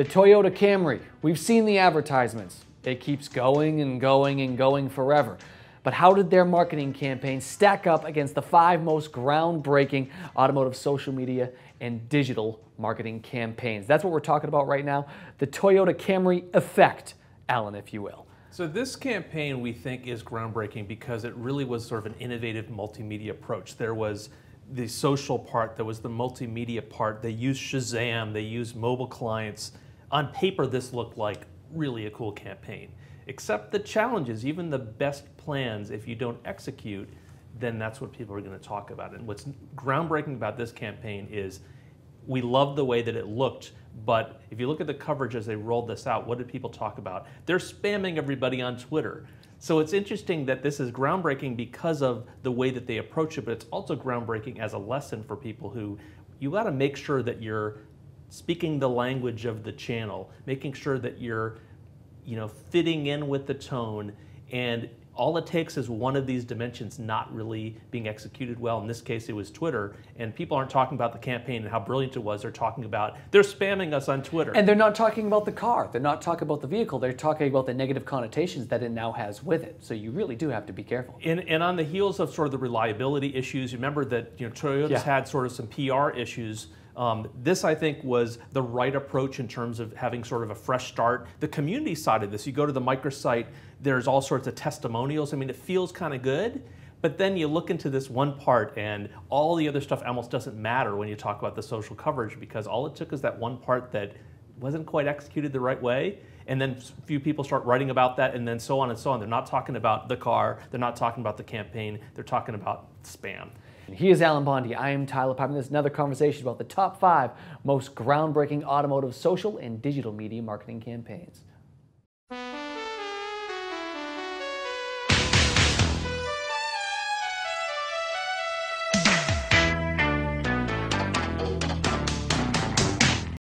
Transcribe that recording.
The Toyota Camry, we've seen the advertisements. It keeps going and going and going forever. But how did their marketing campaign stack up against the five most groundbreaking automotive social media and digital marketing campaigns? That's what we're talking about right now. The Toyota Camry effect, Allen, if you will. So this campaign we think is groundbreaking because it really was sort of an innovative multimedia approach. There was the social part, there was the multimedia part. They used Shazam, they used mobile clients. On paper, this looked like really a cool campaign. Except the challenges, even the best plans, if you don't execute, then that's what people are going to talk about. And what's groundbreaking about this campaign is we love the way that it looked, but if you look at the coverage as they rolled this out, what did people talk about? They're spamming everybody on Twitter. So it's interesting that this is groundbreaking because of the way that they approach it, but it's also groundbreaking as a lesson for people who you got to make sure that you're speaking the language of the channel, making sure that you're you know fitting in with the tone and all it takes is one of these dimensions not really being executed well. In this case, it was Twitter, and people aren't talking about the campaign and how brilliant it was. They're talking about they're spamming us on Twitter, and they're not talking about the car. They're not talking about the vehicle. They're talking about the negative connotations that it now has with it. So you really do have to be careful. And, and on the heels of sort of the reliability issues, remember that you know Toyota's yeah. had sort of some PR issues um, this, I think, was the right approach in terms of having sort of a fresh start. The community side of this, you go to the microsite, there's all sorts of testimonials. I mean, it feels kind of good. But then you look into this one part, and all the other stuff almost doesn't matter when you talk about the social coverage because all it took is that one part that wasn't quite executed the right way. And then a few people start writing about that, and then so on and so on. They're not talking about the car, they're not talking about the campaign, they're talking about spam. He is Allen Bonde. I am Tyler Pyburn. This is another conversation about the top five most groundbreaking automotive social and digital media marketing campaigns.